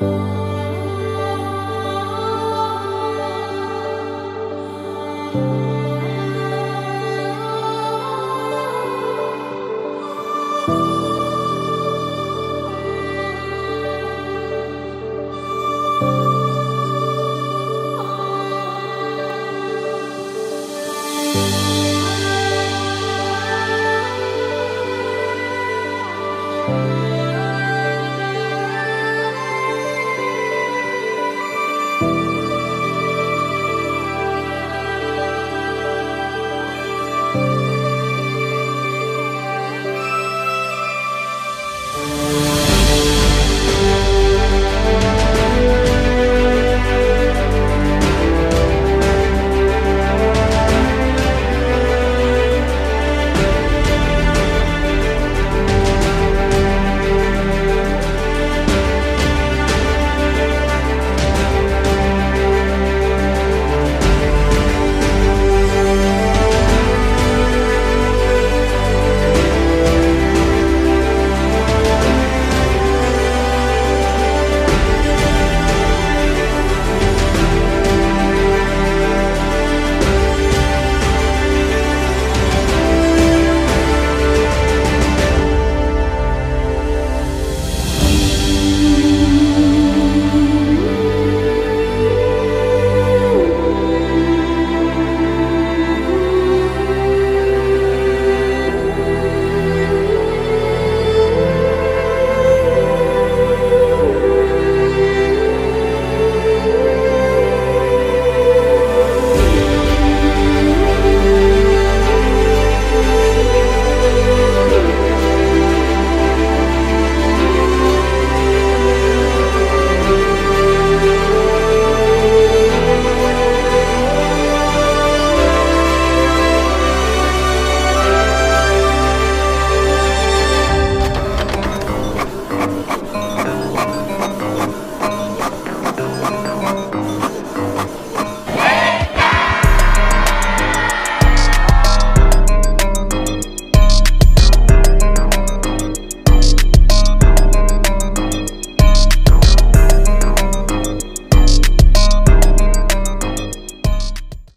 you.